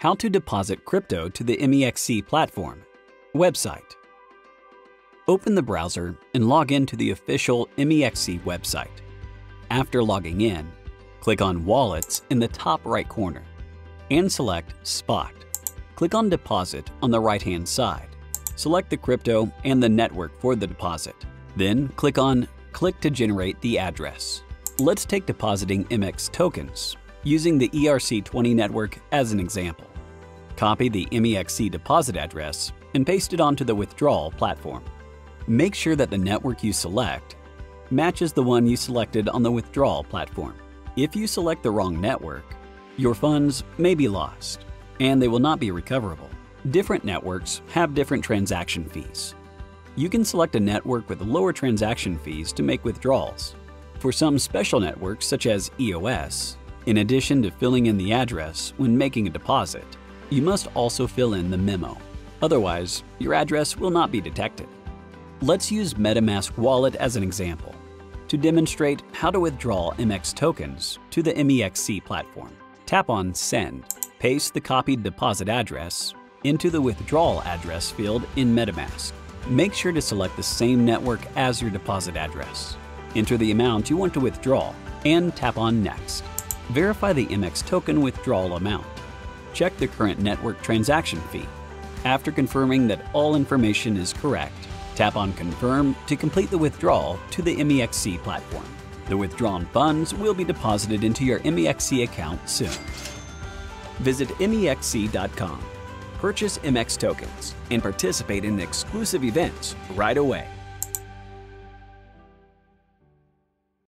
How to deposit crypto to the MEXC platform. Website. Open the browser and log in to the official MEXC website. After logging in, click on Wallets in the top right corner and select Spot. Click on Deposit on the right-hand side. Select the crypto and the network for the deposit. Then click on Click to generate the address. Let's take depositing MX tokens using the ERC20 network as an example. Copy the MEXC deposit address and paste it onto the withdrawal platform. Make sure that the network you select matches the one you selected on the withdrawal platform. If you select the wrong network, your funds may be lost and they will not be recoverable. Different networks have different transaction fees. You can select a network with lower transaction fees to make withdrawals. For some special networks such as EOS, in addition to filling in the address when making a deposit, you must also fill in the memo. Otherwise, your address will not be detected. Let's use MetaMask Wallet as an example to demonstrate how to withdraw MX tokens to the MEXC platform. Tap on Send. Paste the copied deposit address into the withdrawal address field in MetaMask. Make sure to select the same network as your deposit address. Enter the amount you want to withdraw and tap on Next. Verify the MX token withdrawal amount. Check the current network transaction fee. After confirming that all information is correct, tap on Confirm to complete the withdrawal to the MEXC platform. The withdrawn funds will be deposited into your MEXC account soon. Visit MEXC.com, purchase MX tokens, and participate in exclusive events right away.